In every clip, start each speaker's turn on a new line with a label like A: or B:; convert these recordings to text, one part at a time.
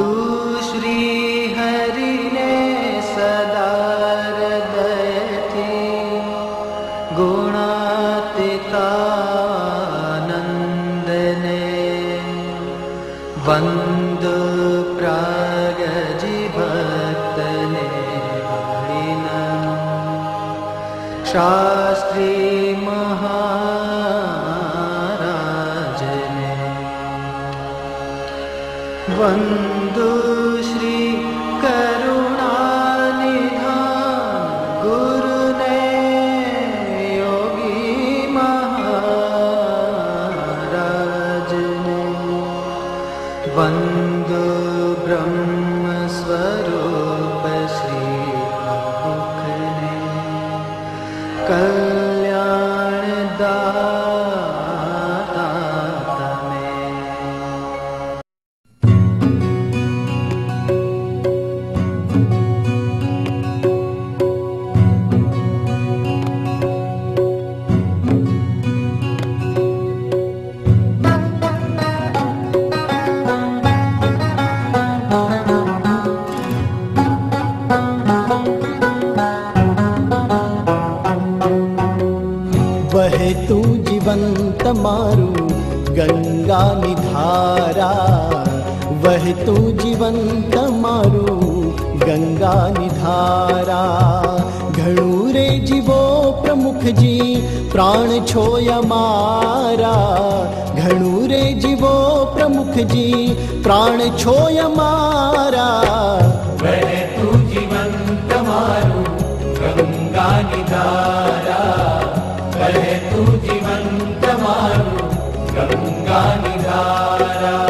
A: वन्दु श्रीहरिणे सदा हृदयति गुणातितानन्दने वन्दु प्रागजि भक्तने हरिण शास्त्री
B: कर है
C: तू जीवंत मारू
B: गंगा निधारा। वह तू जीवंत मारू गंगा निधारा। घणूरे जीवो प्रमुख जी प्राण छोय मारा। घणूरे जीवो प्रमुख जी प्राण छोय मारा। वह तू जीवंत मारू गंगा निधारा।
C: गङ्गानिधारा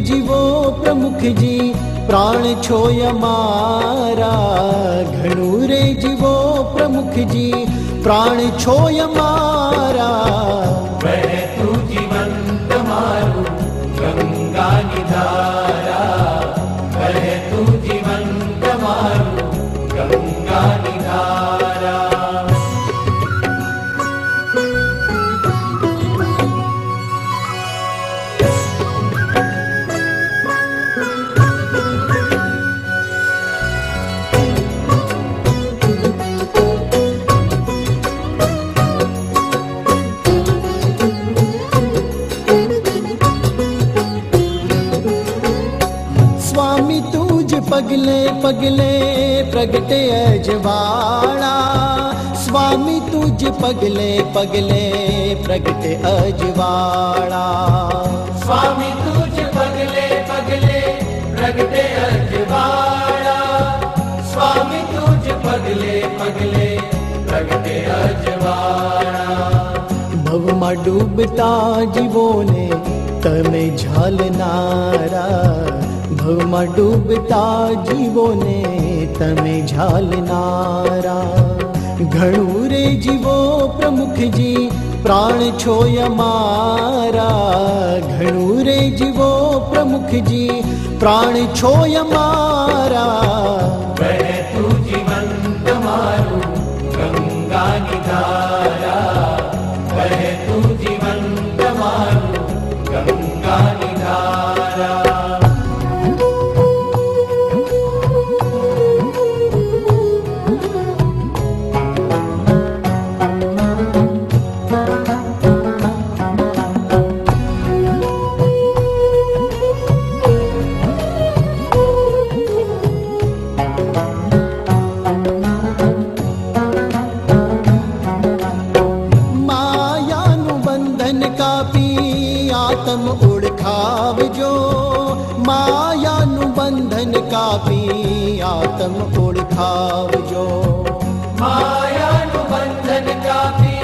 C: जीवो प्रमुख जी प्राण प्राोय मा गणूरे जीवो प्रमुख जी प्राण
B: छोय मारा। पगले पगले, प्रगटे अजवाड़ा। स्वामी तुझ पगले पगले, प्रगटे अजवाड़ा। स्वामी तुझ
C: पगले पगले, प्रगटे अजवाड़ा। स्वामी तुझ पगले पगले, प्रगटे अजवाड़ा। भवमा डूबता
B: जीवों ने, तमें झालनारा। ઝાલનારા ભવમાં ડૂબતા જીવોને તમે ઝાલનારા ઘણું રે જીવો પ્રમુખજી પ્રાણ છો અમારા ઘણું રે જીવો પ્રમુખજી પ્રાણ છો અમારા
D: आत्म ओळखावजो मायानु बंधन कापी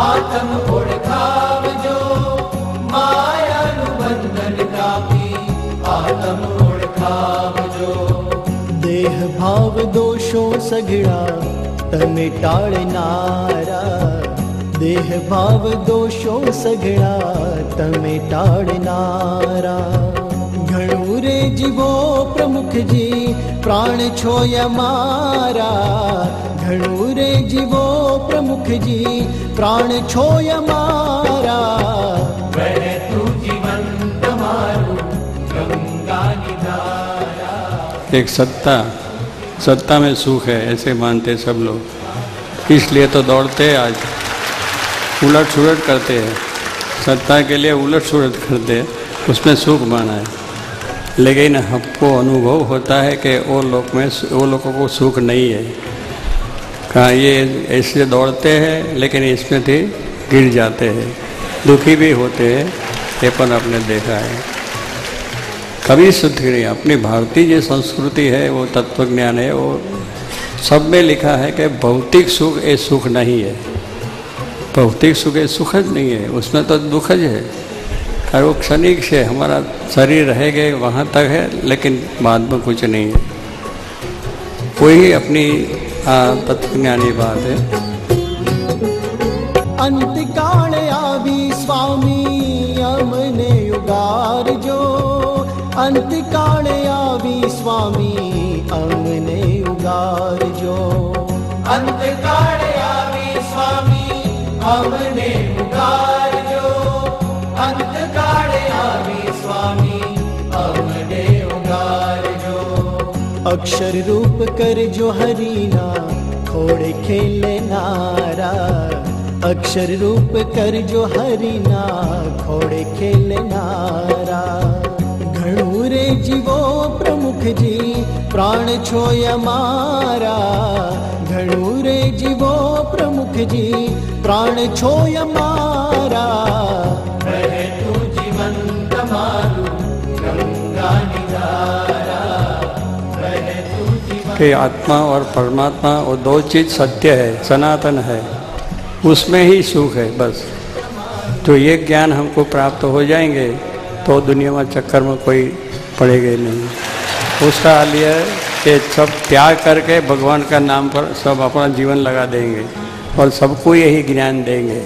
D: आत्म ओळखावजो
B: मायानु बंधन कापी आत्म ओळखावजो देह भाव दोषो सघड़ा टाड़ नारा। देह भाव दोषो सघड़ा तमे टाळनारा पूरे जीवो प्रमुख जी प्राण छोय मारा। घणू जीवो
D: प्रमुख जी प्राण छोय मारा।
C: एक सत्ता सत्ता में सुख है ऐसे मानते सब लोग। इसलिए तो दौड़ते हैं आज। उलट सुलट करते हैं। सत्ता के लिए उलट सुलट करते हैं। उसमें सुख माना है। लेकिन हमको अनुभव होता है कि वो लोग में वो लोगों को सुख नहीं है। कहा ये ऐसे दौड़ते हैं, लेकिन इसमें भी गिर जाते हैं। दुखी भी होते हैं, ये पर आपने देखा है। कभी सुख नहीं, अपनी भारतीय जो संस्कृति है, वो तत्व ज्ञान है, वो सब में लिखा है कि भौतिक सुख, ये सुख नहीं है। भौतिक सुख, ये सुखज नहीं है, उसमें तो दुखद है। और वो क्षणिक से हमारा शरीर रह गए, वहाँ तक है, लेकिन बाद में कुछ नहीं है। कोई अपनी तत्वज्ञानी बात है।
D: अंत काण आवी स्वामी अमने उगार जो। अंत काण आवी
B: स्वामी अमने उगार अक्षर रूप कर जो हरीना खोड़े खेले नारा। अक्षर रूप कर जो हरीना खोड़े खेले नारा। घणूरे जीवो प्रमुख जी, प्राण छोय मारा।
D: घणूरे जीवो प्रमुख जी, प्राण छोय मारा।
C: कि आत्मा और परमात्मा वो दो चीज़ सत्य है, सनातन है, उसमें ही सुख है, बस। तो ये ज्ञान हमको प्राप्त हो जाएँगे तो दुनिया में चक्कर में कोई पड़ेगा नहीं। उसका हाल यह है कि सब त्याग करके भगवान का नाम पर सब अपना जीवन लगा देंगे और सबको यही ज्ञान देंगे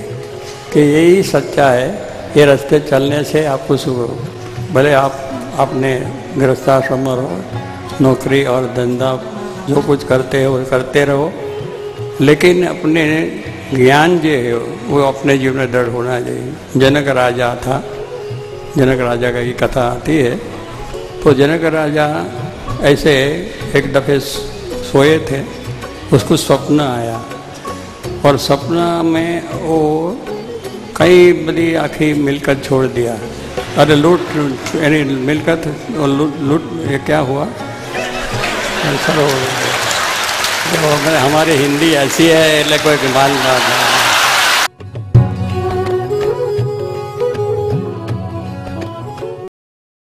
C: कि यही सच्चा है, ये रास्ते चलने से आपको सुख भले आप अपने गृहस्थाश्रम रहो, नौकरी और धंधा जो कुछ करते हो, करते रहो। लेकिन अपने ज्ञान जो है, वो अपने जीवन में दृढ़ होना चाहिए। जनक राजा था। जनक राजा का ये कथा आती है। तो जनक राजा ऐसे एक दफ़े सोए थे। उसको स्वप्न आया। और सपना में वो कई बड़ी आँखें मिलकर छोड़ दिया। अरे लूट यानी मिलकर लूट लूट, ये क्या हुआ? ऐसा हो गया। तो हमारे हमारी हिंदी ऐसी है એટલે કોઈ માલ ના